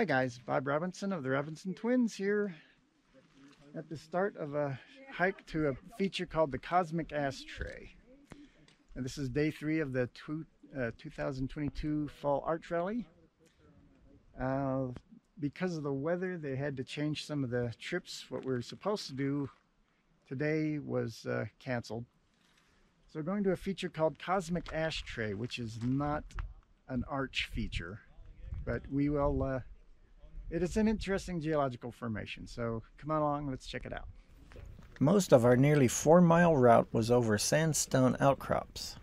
Hi guys, Bob Robinson of the Robinson Twins here at the start of a hike to a feature called the Cosmic Ashtray. And this is day three of the two, uh, 2022 Fall Arch Rally. Uh, because of the weather, they had to change some of the trips. What we were supposed to do today was uh, canceled. So we're going to a feature called Cosmic Ashtray, which is not an arch feature, but we will, uh, it is an interesting geological formation. So come on along, let's check it out. Most of our nearly four mile route was over sandstone outcrops.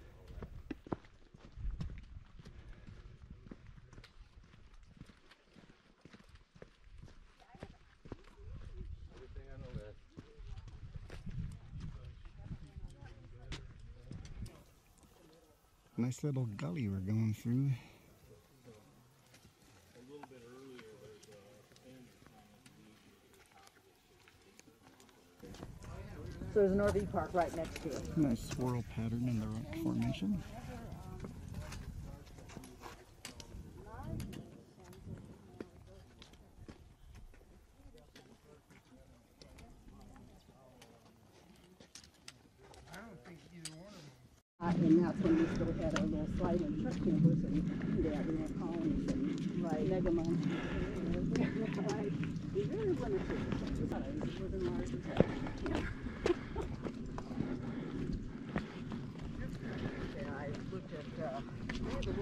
Nice little gully we're going through. So there's an RV park right next to it. Nice swirl pattern in the rock formation. Uh, and that's when we still had our little sliding truck campers and yeah, we had colonies and right. Megamon. right. We really wanted to. It was in Mars and stuff. Yeah. yeah, I looked at uh,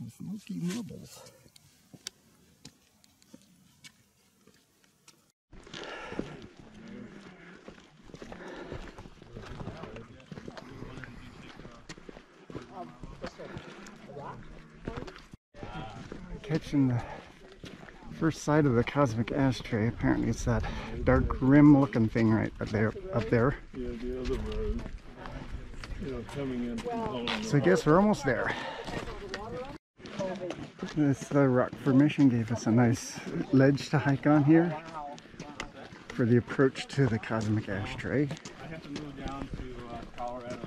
With smoky marbles. Catching the first sight of the cosmic ashtray. Apparently, it's that dark rim-looking thing right up there. Up there. Yeah, the other road, you know, coming in. So I guess we're almost there. This uh, rock formation gave us a nice ledge to hike on here for the approach to the cosmic ashtray. I have to move down to uh, Colorado.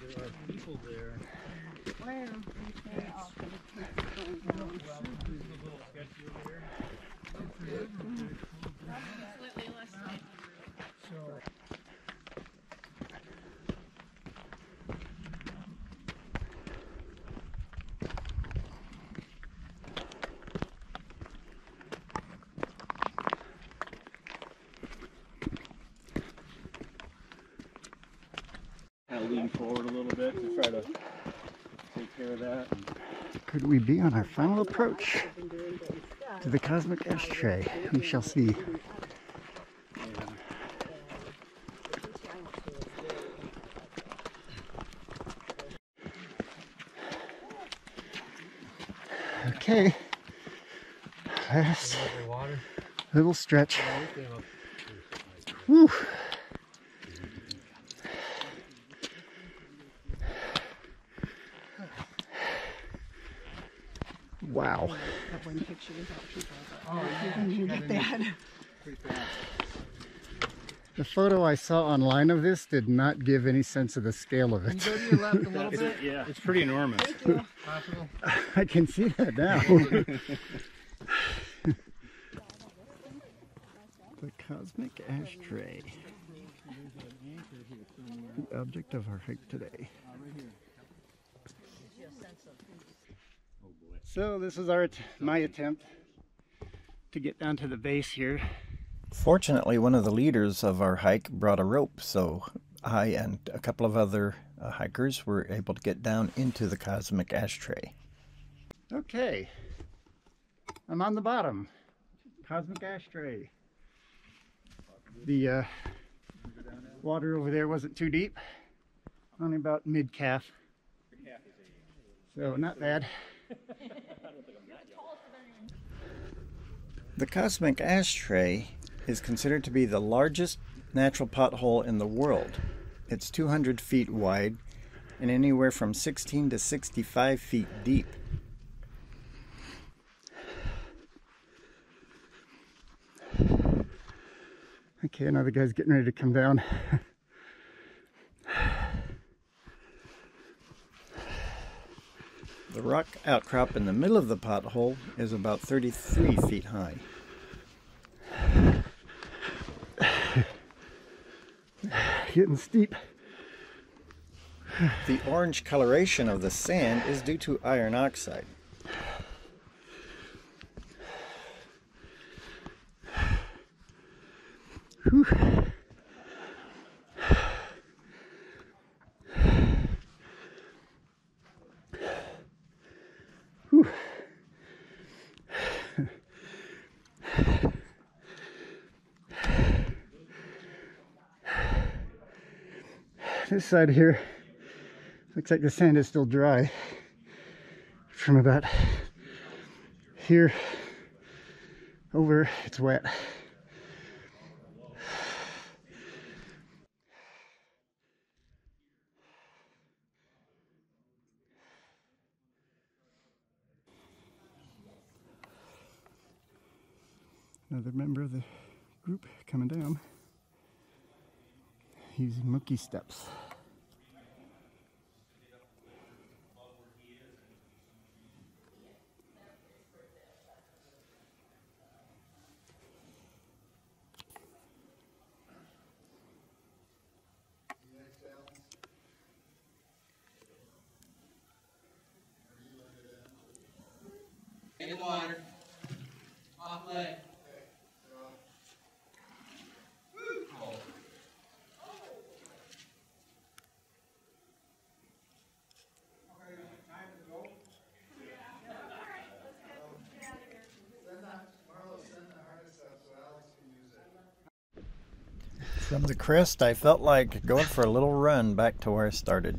There are people there. Kind of lean forward a little bit to try to take care of that. Could we be on our final approach to the cosmic ashtray? We shall see. Okay, last little stretch. Wow. That one picture without people. Oh, you get that. The photo I saw online of this did not give any sense of the scale of it. Go to your left a little bit. Yeah, it's pretty enormous. Possible. I can see that now. the cosmic ashtray. The object of our hike today. So this is our my attempt to get down to the base here. Fortunately, one of the leaders of our hike brought a rope, so I and a couple of other uh, hikers were able to get down into the cosmic ashtray. Okay. I'm on the bottom. Cosmic ashtray. The uh, Water over there wasn't too deep, only about mid calf. So not bad. The Cosmic Ashtray is considered to be the largest natural pothole in the world. It's 200 feet wide and anywhere from 16 to 65 feet deep. Okay, another guy's getting ready to come down. The rock outcrop in the middle of the pothole is about 33 feet high. Getting steep. The orange coloration of the sand is due to iron oxide. This side here looks like the sand is still dry from about here over it's wet. Another member of the group coming down using Moki steps. In the water. Off leg. From the crest, I felt like going for a little run back to where I started.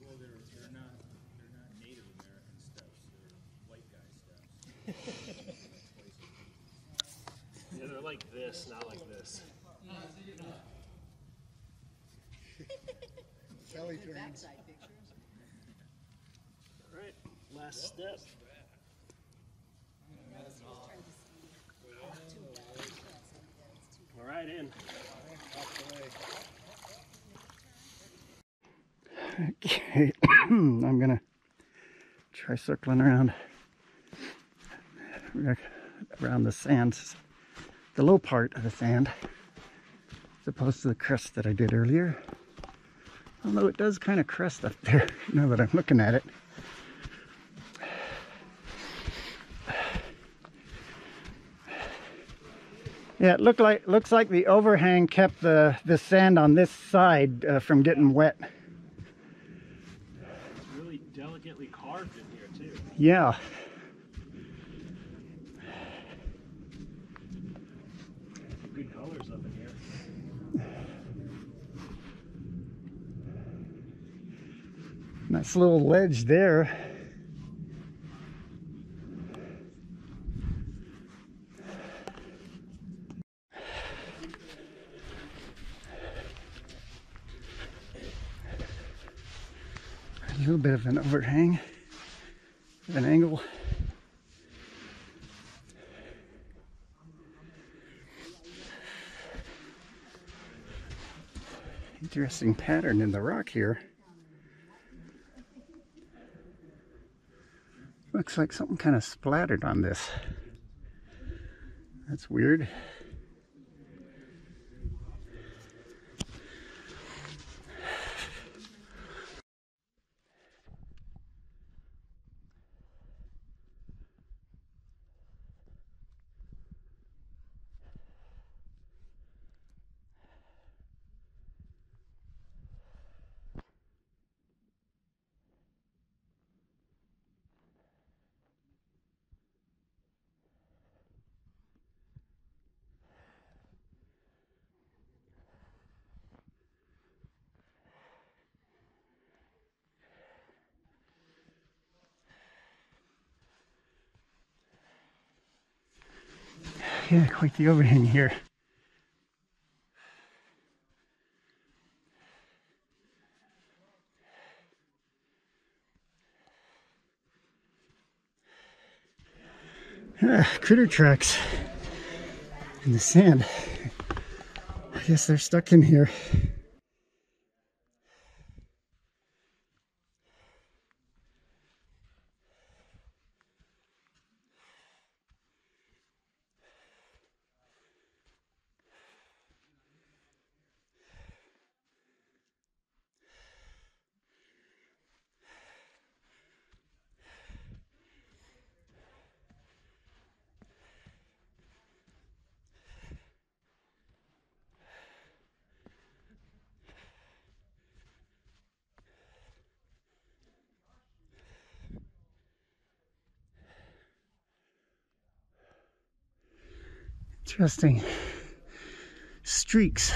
Well, they're, they're not, they're not Native American steps, they're white guy steps. Yeah, they're like this, not like this. Kelly turns. All right, last step. All right, in. Okay, I'm gonna try circling around around the sands, the low part of the sand, as opposed to the crest that I did earlier. Although it does kind of crest up there now that I'm looking at it. Yeah, it looked like looks like the overhang kept the the sand on this side uh, from getting wet. It's really delicately carved in here, too. Yeah. Colors up in here. Nice little ledge there. A little bit of an overhang, an angle. Interesting pattern in the rock here. Looks like something kind of splattered on this. That's weird. Yeah, quite the overhang here. Ah, critter tracks in the sand. I guess they're stuck in here. Interesting streaks.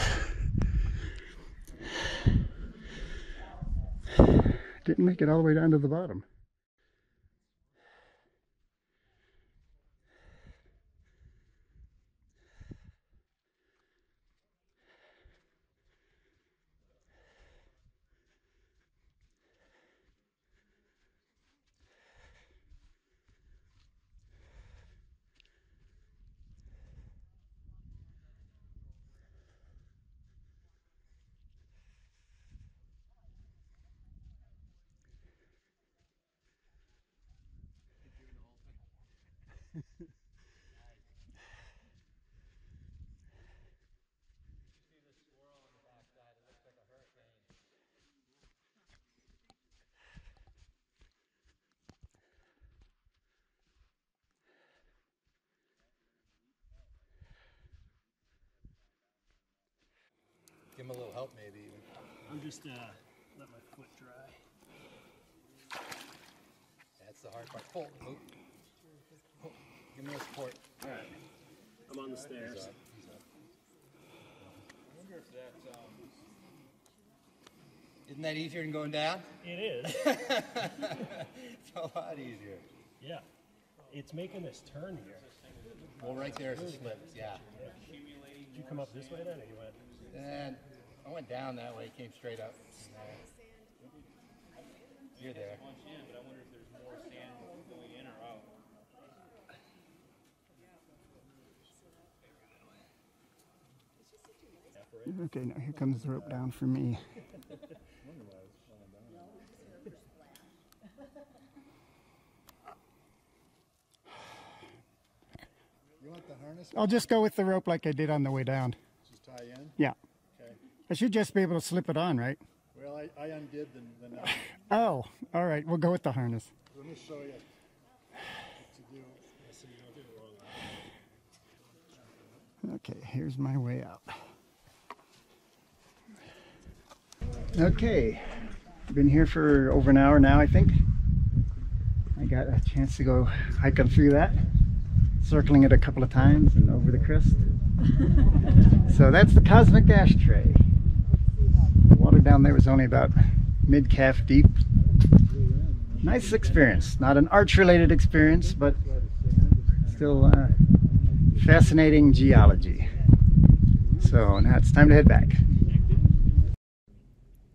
Didn't make it all the way down to the bottom. Give him a little help, maybe. even. I'm just uh, let my foot dry. That's the hard part. Pull. Oh. Pull. Give me a support. All right. I'm on the stairs. i wonder if um, Isn't that easier than going down? It is. it's a lot easier. yeah. It's making this turn here. Well, right there is a slip. Yeah. Did you come up this way then, or you went? And I went down that way. Came straight up. You're there. Okay, now here comes the rope down for me. You want the harness? I'll just go with the rope like I did on the way down. Just tie in? Yeah. Okay. I should just be able to slip it on, right? Well, I, I undid the, the knot. Oh, all right. We'll go with the harness. Let me show you what to do. Okay, here's my way out. Okay, been here for over an hour now, I think. I got a chance to go hiking through that, circling it a couple of times and over the crest. so that's the cosmic ashtray. The water down there was only about mid-calf deep. Nice experience. Not an arch-related experience, but still uh, fascinating geology. So now it's time to head back.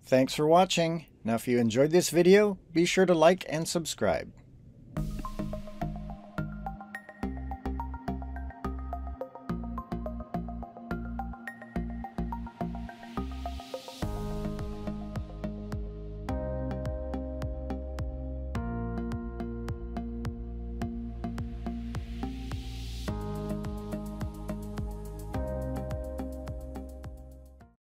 Thanks for watching. Now if you enjoyed this video, be sure to like and subscribe.